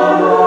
Lord.